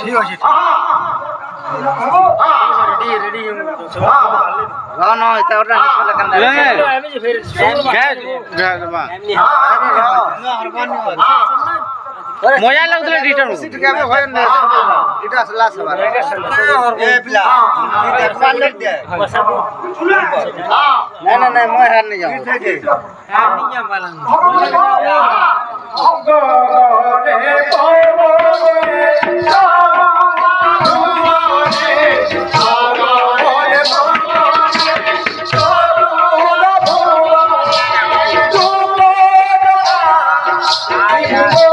ঠিক আছে Rono itu orang sekolah kan মজা লাগুছিল return Itu kami hoyan deh. Itu asal sabar. Eh pila. Itu panik dia. Nah Yeah.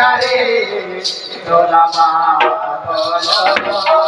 চারে দোলাবা দোলা